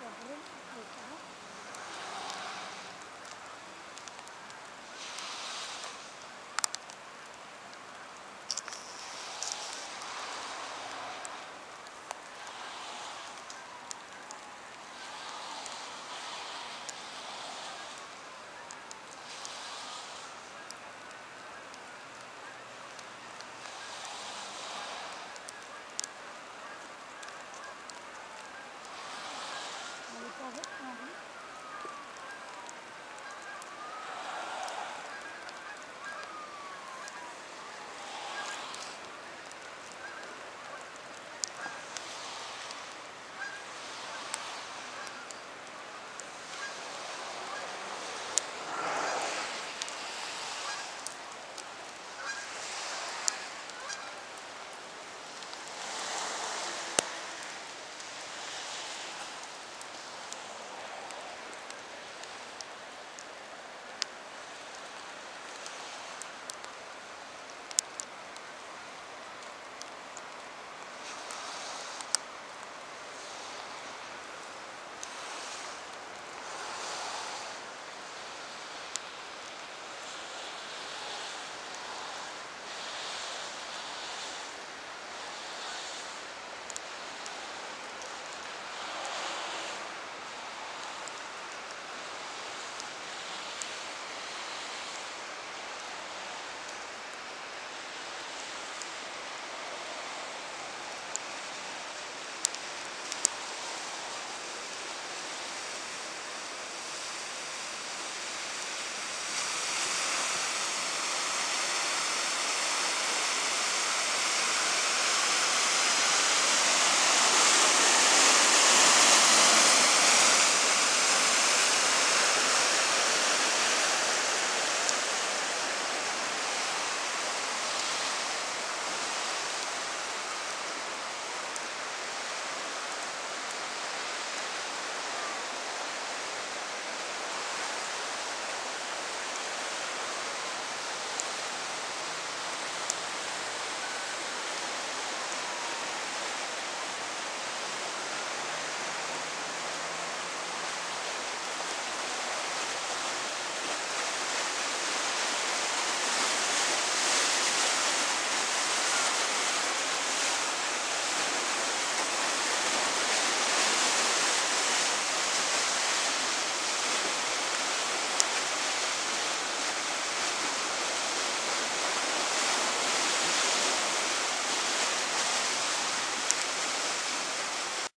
problem होता है